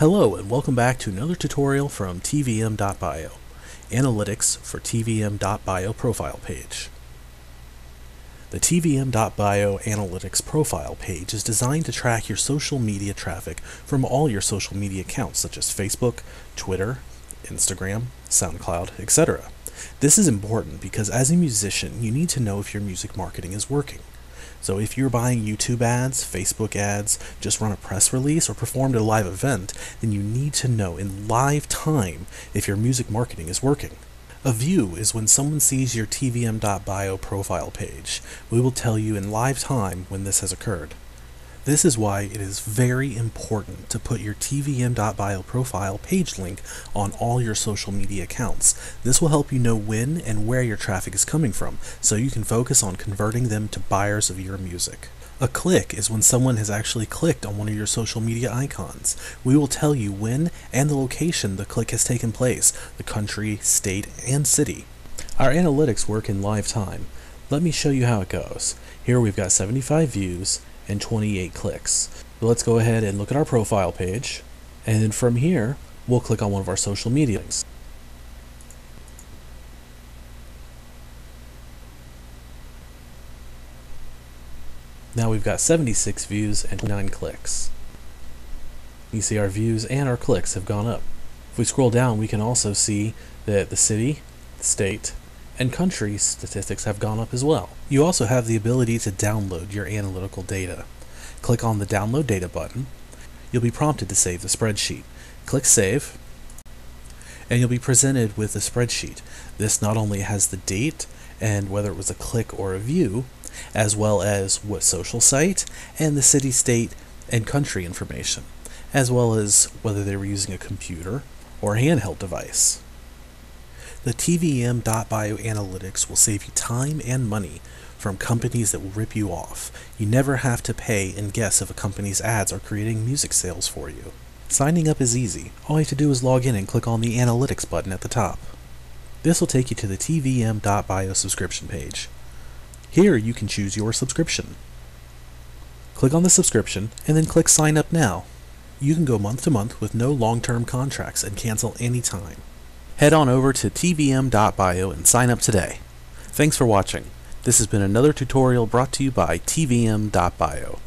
Hello and welcome back to another tutorial from tvm.bio, Analytics for tvm.bio profile page. The tvm.bio Analytics profile page is designed to track your social media traffic from all your social media accounts such as Facebook, Twitter, Instagram, SoundCloud, etc. This is important because as a musician, you need to know if your music marketing is working. So if you're buying YouTube ads, Facebook ads, just run a press release, or performed a live event, then you need to know in live time if your music marketing is working. A view is when someone sees your tvm.bio profile page. We will tell you in live time when this has occurred. This is why it is very important to put your tvm.bio profile page link on all your social media accounts. This will help you know when and where your traffic is coming from, so you can focus on converting them to buyers of your music. A click is when someone has actually clicked on one of your social media icons. We will tell you when and the location the click has taken place, the country, state, and city. Our analytics work in live time. Let me show you how it goes. Here we've got 75 views, and 28 clicks. So let's go ahead and look at our profile page. And then from here, we'll click on one of our social media links. Now we've got 76 views and 9 clicks. You see our views and our clicks have gone up. If we scroll down, we can also see that the city, the state, and country statistics have gone up as well. You also have the ability to download your analytical data. Click on the Download Data button. You'll be prompted to save the spreadsheet. Click Save, and you'll be presented with a spreadsheet. This not only has the date and whether it was a click or a view, as well as what social site and the city, state, and country information, as well as whether they were using a computer or a handheld device. The TVM.bio analytics will save you time and money from companies that will rip you off. You never have to pay and guess if a company's ads are creating music sales for you. Signing up is easy. All you have to do is log in and click on the Analytics button at the top. This will take you to the tvm.bio subscription page. Here you can choose your subscription. Click on the subscription and then click Sign Up Now. You can go month to month with no long-term contracts and cancel anytime head on over to tvm.bio and sign up today. Thanks for watching. This has been another tutorial brought to you by tvm.bio.